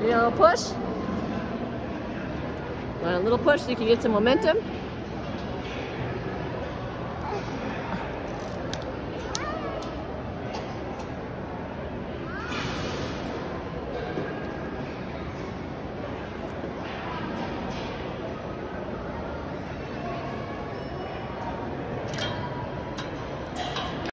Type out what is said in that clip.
You know, push. Want a little push so you can get some momentum.